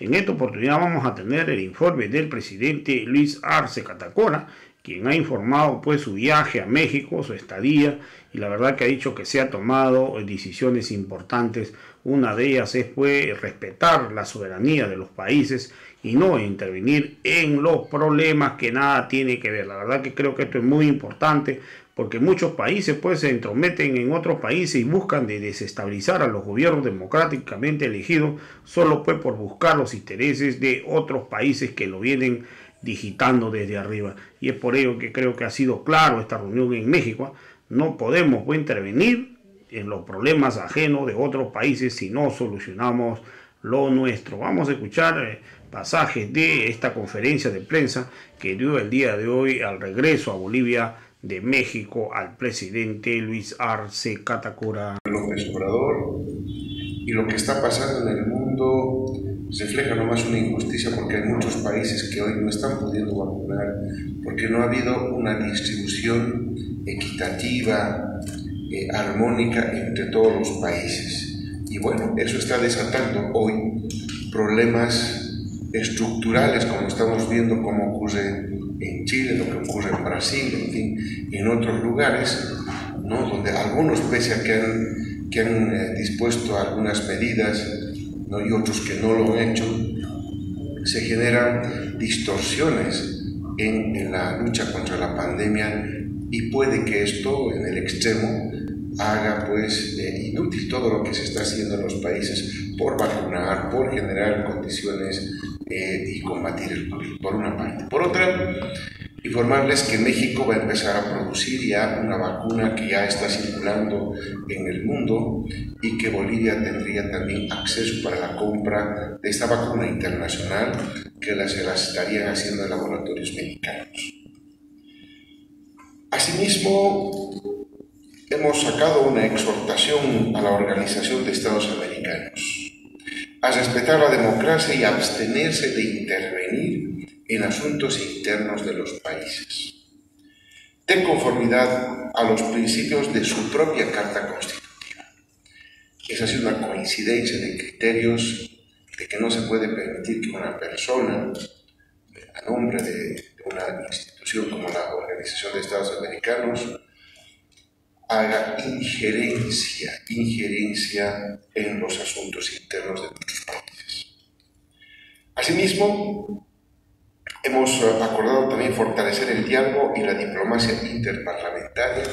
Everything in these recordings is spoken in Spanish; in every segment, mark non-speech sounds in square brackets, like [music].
En esta oportunidad vamos a tener el informe del presidente Luis Arce Catacora, quien ha informado pues su viaje a México, su estadía, y la verdad que ha dicho que se ha tomado decisiones importantes. Una de ellas es pues respetar la soberanía de los países y no intervenir en los problemas que nada tiene que ver. La verdad que creo que esto es muy importante porque muchos países pues se entrometen en otros países y buscan de desestabilizar a los gobiernos democráticamente elegidos solo pues por buscar los intereses de otros países que lo vienen digitando desde arriba. Y es por ello que creo que ha sido claro esta reunión en México. No podemos pues, intervenir en los problemas ajenos de otros países si no solucionamos lo nuestro. Vamos a escuchar eh, pasajes de esta conferencia de prensa que dio el día de hoy al regreso a Bolivia de México al presidente Luis Arce Catacora. López Obrador y lo que está pasando en el mundo refleja nomás una injusticia porque hay muchos países que hoy no están pudiendo vacunar porque no ha habido una distribución equitativa, eh, armónica entre todos los países. Y bueno, eso está desatando hoy problemas estructurales como estamos viendo cómo ocurre en Chile, lo que ocurre en Brasil, en fin, en otros lugares, ¿no? donde algunos, pese a que han, que han eh, dispuesto algunas medidas ¿no? y otros que no lo han hecho, se generan distorsiones en, en la lucha contra la pandemia y puede que esto en el extremo haga pues eh, inútil todo lo que se está haciendo en los países por vacunar, por generar condiciones eh, y combatir el COVID, por una parte. Por otra, informarles que México va a empezar a producir ya una vacuna que ya está circulando en el mundo y que Bolivia tendría también acceso para la compra de esta vacuna internacional que se las estarían haciendo en laboratorios mexicanos. Asimismo, hemos sacado una exhortación a la Organización de Estados Americanos a respetar la democracia y abstenerse de intervenir en asuntos internos de los países, de conformidad a los principios de su propia Carta Constitutiva. Esa es una coincidencia de criterios de que no se puede permitir que una persona, a nombre de una institución como la Organización de Estados Americanos, haga injerencia, injerencia en los asuntos internos de nuestros países. Asimismo, hemos acordado también fortalecer el diálogo y la diplomacia interparlamentaria.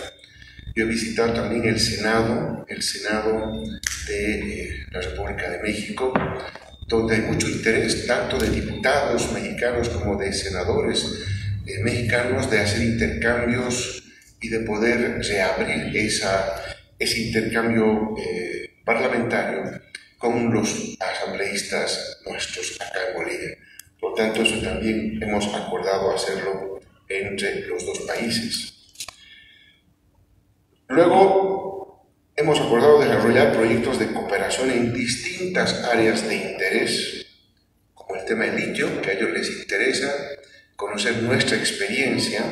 Yo he visitado también el Senado, el Senado de eh, la República de México, donde hay mucho interés tanto de diputados mexicanos como de senadores eh, mexicanos de hacer intercambios y de poder reabrir esa, ese intercambio eh, parlamentario con los asambleístas nuestros acá en Bolivia. Por tanto, eso también hemos acordado hacerlo entre los dos países. Luego, hemos acordado desarrollar proyectos de cooperación en distintas áreas de interés, como el tema del litio, que a ellos les interesa conocer nuestra experiencia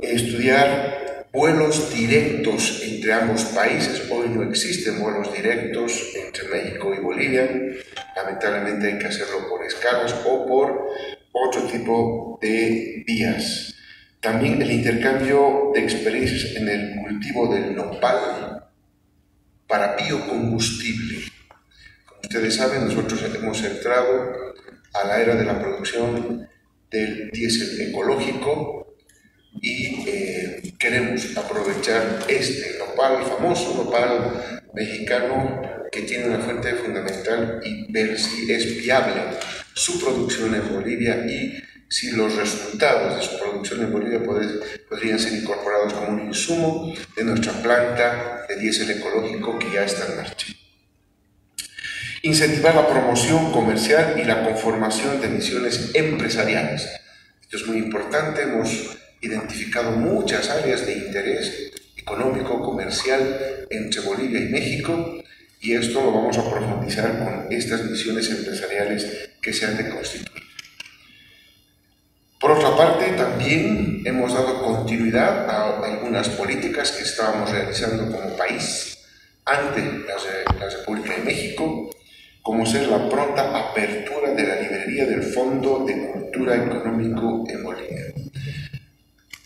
estudiar vuelos directos entre ambos países. Hoy no existen vuelos directos entre México y Bolivia. Lamentablemente hay que hacerlo por escalas o por otro tipo de vías. También el intercambio de experiencias en el cultivo del nopal para biocombustible. Como ustedes saben, nosotros hemos entrado a la era de la producción del diésel ecológico y eh, queremos aprovechar este nopal, famoso nopal mexicano que tiene una fuente fundamental y ver si es viable su producción en Bolivia y si los resultados de su producción en Bolivia podrían ser incorporados como un insumo de nuestra planta de diésel ecológico que ya está en marcha. Incentivar la promoción comercial y la conformación de misiones empresariales. Esto es muy importante, hemos identificado muchas áreas de interés económico, comercial entre Bolivia y México y esto lo vamos a profundizar con estas misiones empresariales que se han de constituir. Por otra parte, también hemos dado continuidad a algunas políticas que estábamos realizando como país ante la, República de México, como ser la pronta apertura de la librería del Fondo de Cultura Económico en Bolivia.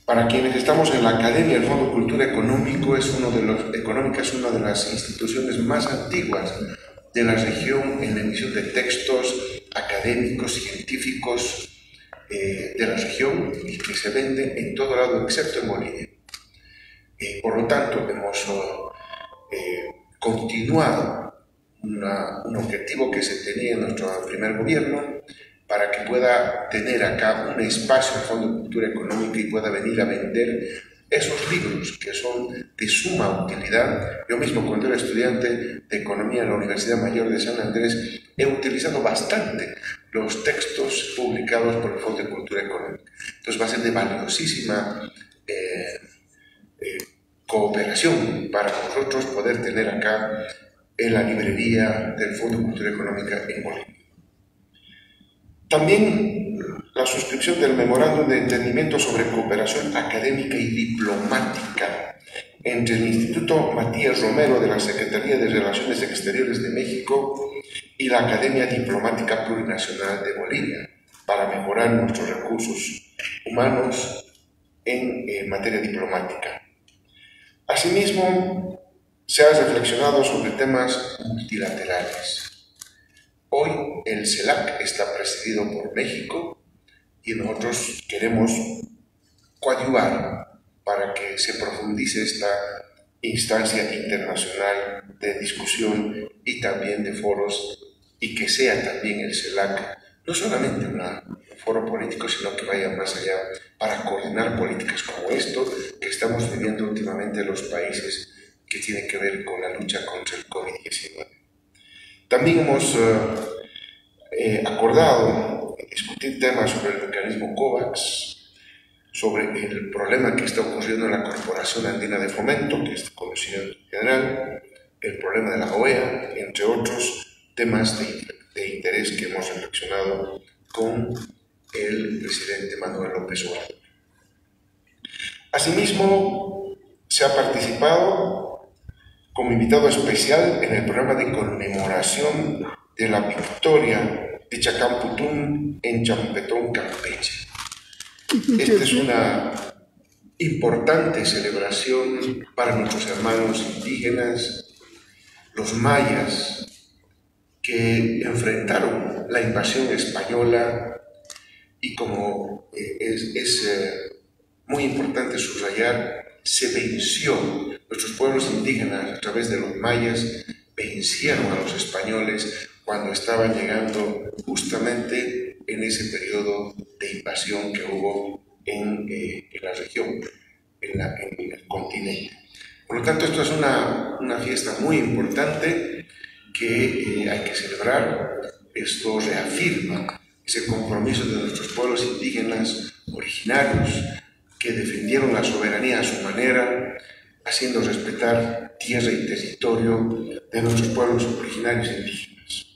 Para quienes estamos en la academia, el Fondo Cultura Económico es uno de los, Económica es una de las instituciones más antiguas de la región en la emisión de textos académicos, científicos eh, de la región y que se venden en todo lado excepto en Bolivia. Eh, por lo tanto, hemos eh, continuado un objetivo que se tenía en nuestro primer gobierno para que pueda tener acá un espacio el Fondo de Cultura Económica y pueda venir a vender esos libros que son de suma utilidad. Yo mismo cuando era estudiante de Economía en la Universidad Mayor de San Andrés he utilizado bastante los textos publicados por el Fondo de Cultura Económica. Entonces va a ser de valiosísima eh, eh, cooperación para nosotros poder tener acá en la librería del Fondo de Cultura Económica en Bolivia. También la suscripción del Memorándum de Entendimiento sobre Cooperación Académica y Diplomática entre el Instituto Matías Romero de la Secretaría de Relaciones Exteriores de México y la Academia Diplomática Plurinacional de Bolivia para mejorar nuestros recursos humanos en, en materia diplomática. Asimismo, se ha reflexionado sobre temas multilaterales. Hoy el CELAC está presidido por México y nosotros queremos coadyuvar para que se profundice esta instancia internacional de discusión y también de foros y que sea también el CELAC no solamente un foro político, sino que vaya más allá para coordinar políticas como esto que estamos viviendo últimamente en los países que tiene que ver con la lucha contra el COVID-19. También hemos eh, eh, acordado discutir temas sobre el mecanismo COVAX, sobre el problema que está ocurriendo en la Corporación Andina de Fomento, que es conocido en general, el problema de la OEA, entre otros temas de, de interés que hemos reflexionado con el presidente Manuel López Obrador. Asimismo, se ha participado como invitado especial en el programa de conmemoración de la victoria de Chacamputún en Champetón, Campeche. Esta es una importante celebración para nuestros hermanos indígenas, los mayas, que enfrentaron la invasión española y como eh, es, eh, muy importante subrayar, se venció Nuestros pueblos indígenas, a través de los mayas, vencieron a los españoles cuando estaban llegando justamente en ese periodo de invasión que hubo en, eh, la región, en, el continente. Por lo tanto, esto es una, fiesta muy importante que eh, hay que celebrar. Esto reafirma ese compromiso de nuestros pueblos indígenas originarios que defendieron la soberanía a su manera, haciendo respetar tierra y territorio de nuestros pueblos originarios e indígenas.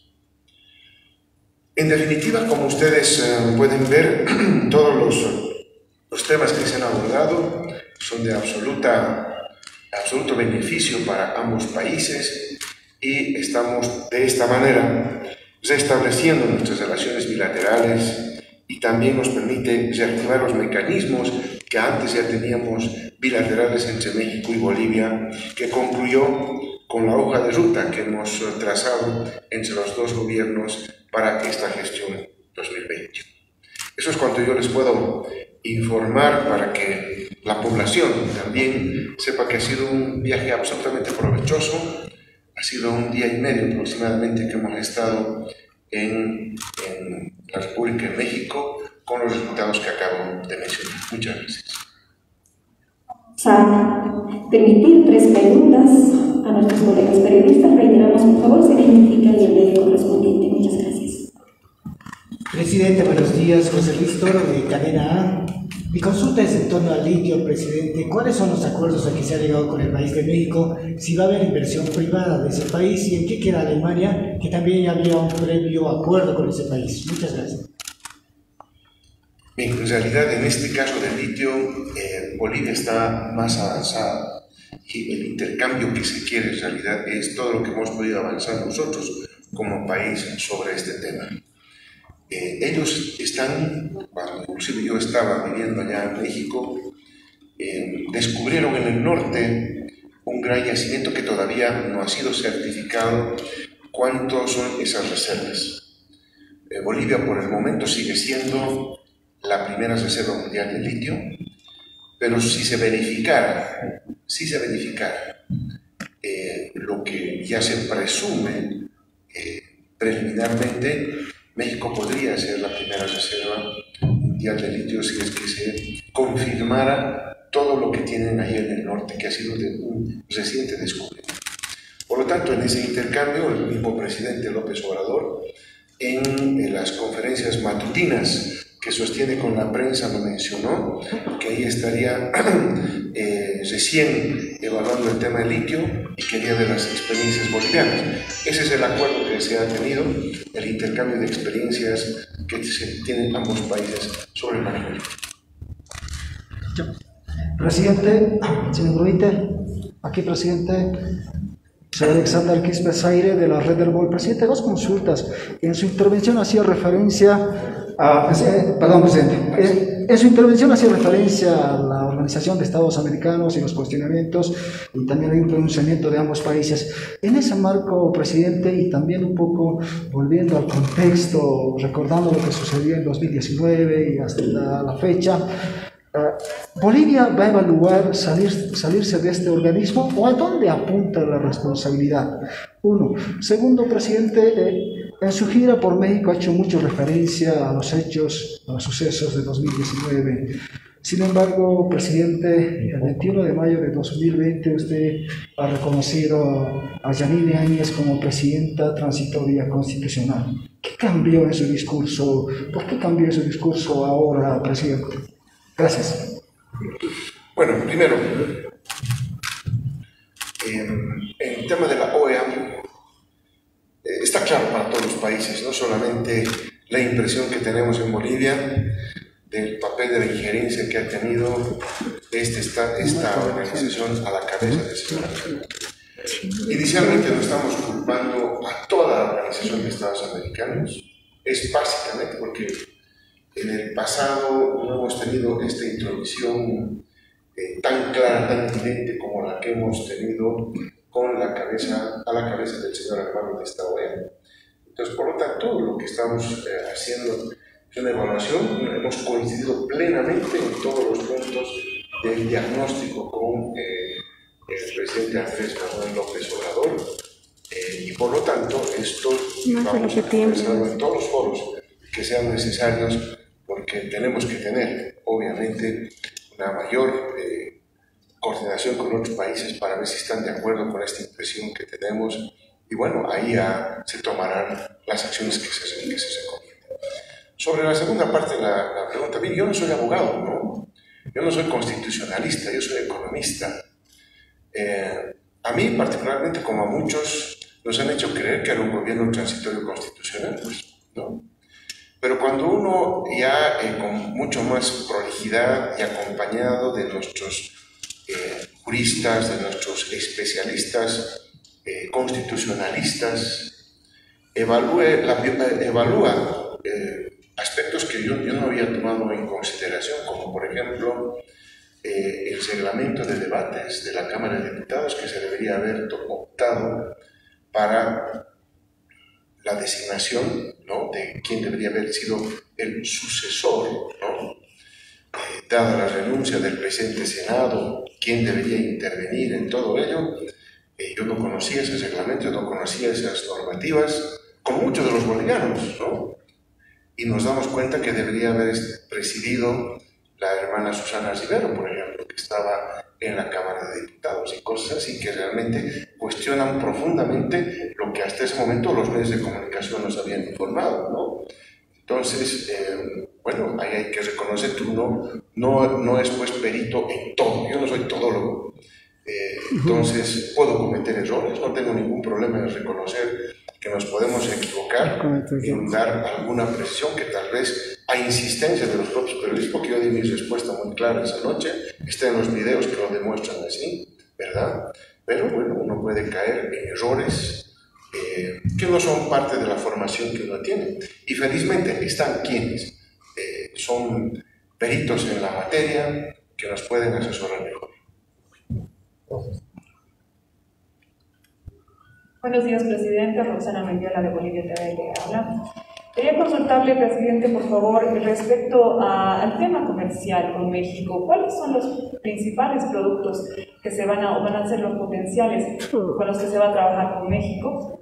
En definitiva, como ustedes eh, pueden ver, [clears throat] todos los, los, temas que se han abordado son de absoluta, absoluto beneficio para ambos países y estamos de esta manera restableciendo nuestras relaciones bilaterales y también nos permite reactivar los mecanismos que antes ya teníamos bilaterales entre México y Bolivia, que concluyó con la hoja de ruta que hemos trazado entre los dos gobiernos para esta gestión 2020. Eso es cuanto yo les puedo informar para que la población también sepa que ha sido un viaje absolutamente provechoso. Ha sido un día y medio aproximadamente que hemos estado en, en la República de México con los resultados que acabo de mencionar. Muchas gracias. Sana. Permitir tres preguntas a nuestros colegas periodistas. Reiteramos, por favor, se identifica y el medio correspondiente. Muchas gracias. Presidente, buenos días. José Luis Toro, de Cadena A. Mi consulta es en torno al litio, presidente. ¿Cuáles son los acuerdos a que se ha llegado con el país de México? Si va a haber inversión privada de ese país y en qué queda Alemania, que también ya había un previo acuerdo con ese país. Muchas gracias. En realidad, en este caso del litio, eh, Bolivia está más avanzada y el intercambio que se quiere en realidad es todo lo que hemos podido avanzar nosotros como país sobre este tema. Eh, ellos están, cuando inclusive yo estaba viviendo allá en México, eh, descubrieron en el norte un gran yacimiento que todavía no ha sido certificado cuántos son esas reservas. Eh, Bolivia por el momento sigue siendo la primera reserva mundial de litio, pero si se verificara, si se verificara lo que ya se presume preliminarmente, México podría ser la primera reserva mundial de litio si es que se confirmara todo lo que tienen ahí en el norte, que ha sido de un reciente descubrimiento. Por lo tanto, en ese intercambio, el mismo presidente López Obrador, en, las conferencias matutinas que sostiene con la prensa, lo mencionó, que ahí estaría [clears throat] eh, recién evaluando el tema del litio y quería ver las experiencias bolivianas. Ese es el acuerdo que se ha tenido, el intercambio de experiencias que se tienen ambos países sobre el manejo. Presidente, si me permite, aquí presidente, soy Alexander Quispe Zaire de la Red del Gol. Presidente, dos consultas. En su intervención hacía referencia Ah, perdón, presidente. Eh, en su intervención hacía referencia a la Organización de Estados Americanos y los cuestionamientos, y también hay un pronunciamiento de ambos países. En ese marco, presidente, y también un poco volviendo al contexto, recordando lo que sucedió en 2019 y hasta la fecha, eh, ¿Bolivia va a evaluar salir, salirse de este organismo o a dónde apunta la responsabilidad? Uno. Segundo, presidente, eh, en su gira por México ha hecho mucha referencia a los hechos, a los sucesos de 2019. Sin embargo, presidente, el 21 de mayo de 2020 usted ha reconocido a Yanine Áñez como presidenta transitoria constitucional. ¿Qué cambió en su discurso? ¿Por qué cambió su discurso ahora, presidente? Gracias. Bueno, primero, en el tema de la OEA, eh, está claro para todos los países, no solamente la impresión que tenemos en Bolivia del papel de la injerencia que ha tenido este, esta, esta organización a la cabeza de ese Inicialmente no estamos culpando a toda la Organización de Estados Americanos, es básicamente porque en el pasado no hemos tenido esta introducción eh, tan clara, tan evidente como la que hemos tenido con la cabeza, a la cabeza del señor hermano de esta OEA. Entonces, por lo tanto, lo que estamos eh, haciendo es una evaluación, hemos coincidido plenamente en todos los puntos del diagnóstico con eh, el presidente Andrés Manuel López Obrador, y por lo tanto, esto vamos a en todos los foros que sean necesarios porque tenemos que tener, obviamente, una mayor eh, coordinación con otros países para ver si están de acuerdo con esta impresión que tenemos y bueno, ahí ya se tomarán las acciones que se, que se recomiendan. Sobre la segunda parte de la, pregunta, bien, yo no soy abogado, ¿no? Yo no soy constitucionalista, yo soy economista. Eh, a mí, particularmente, como a muchos, nos han hecho creer que era un gobierno transitorio constitucional, pues, ¿no? Pero cuando uno ya eh, con mucho más prolijidad y acompañado de nuestros eh, juristas, de nuestros especialistas eh, constitucionalistas, evalúe, evalúa aspectos que yo, yo, no había tomado en consideración, como por ejemplo el reglamento de debates de la Cámara de Diputados que se debería haber optado para la designación ¿no? de quién debería haber sido el sucesor, ¿no? Eh, dada la renuncia del presente Senado, quién debería intervenir en todo ello. Eh, yo no conocía ese reglamento, no conocía esas normativas, como muchos de los bolivianos, ¿no? y nos damos cuenta que debería haber presidido la hermana Susana Rivero, por ejemplo, que estaba en la Cámara de Diputados y cosas así que realmente cuestionan profundamente lo que hasta ese momento los medios de comunicación nos habían informado, ¿no? Entonces, eh, bueno, ahí hay que reconocer que uno no, no es pues perito en todo, yo no soy todólogo, eh, entonces puedo cometer errores, no tengo ningún problema en reconocer que nos podemos equivocar en dar alguna precisión que tal vez a insistencia de los propios periodistas, porque yo di mi respuesta muy clara esa noche, está en los videos que lo demuestran así, ¿verdad? Pero bueno, uno puede caer en errores eh, que no son parte de la formación que uno tiene. Y felizmente están quienes eh, son peritos en la materia que nos pueden asesorar mejor. Buenos días, presidente. Roxana Mendiola de Bolivia TV le habla. Quería consultarle, presidente, por favor, respecto al tema comercial con México. ¿Cuáles son los principales productos que se van a, van a ser los potenciales con los que se va a trabajar con México?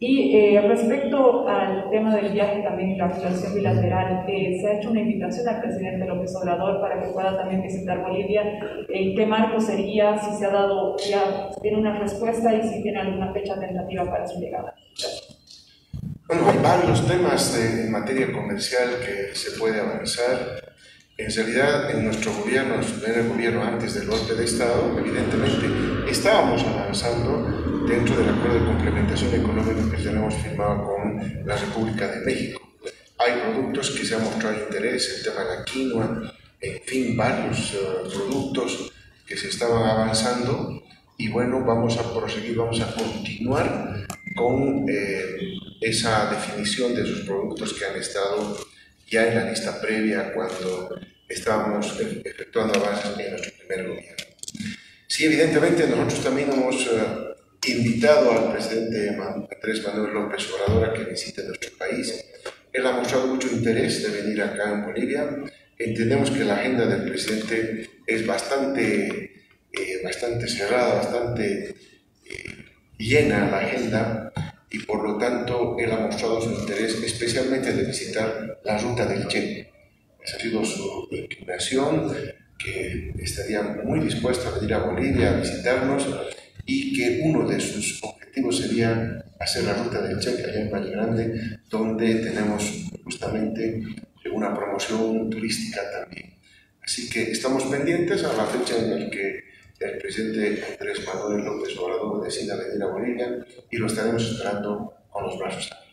Y eh, respecto al tema del viaje también y la relación bilateral, eh, se ha hecho una invitación al presidente López Obrador para que pueda también visitar Bolivia. ¿En qué marco sería? Si se ha dado, ya tiene una respuesta y si tiene alguna fecha tentativa para su llegada. Bueno, hay varios temas en materia comercial que se puede avanzar. En realidad, en nuestro gobierno, en el gobierno antes del golpe de Estado, evidentemente estábamos avanzando dentro del acuerdo de complementación económica que tenemos firmado con la República de México. Hay productos que se han mostrado interés, el tema de la quinoa, en fin, varios eh, productos que se estaban avanzando y bueno, vamos a proseguir, vamos a continuar con eh, esa definición de esos productos que han estado ya en la lista previa cuando estábamos efectuando avances en nuestro primer gobierno. Sí, evidentemente nosotros también hemos eh, invitado al presidente Andrés Manuel López Obrador a que visite nuestro país. Él ha mostrado mucho interés de venir acá en Bolivia. Entendemos que la agenda del presidente es bastante, eh, bastante cerrada, bastante eh, llena la agenda y por lo tanto él ha mostrado su interés especialmente de visitar la ruta del Che. Esa ha sido su inclinación, que estaría muy dispuesto a venir a Bolivia a visitarnos y que uno de sus objetivos sería hacer la ruta del Cheque allá en Valle Grande, donde tenemos justamente una promoción turística también. Así que estamos pendientes a la fecha en la que el presidente Andrés Manuel López Obrador decida venir a Bolivia y lo estaremos esperando con los brazos abiertos.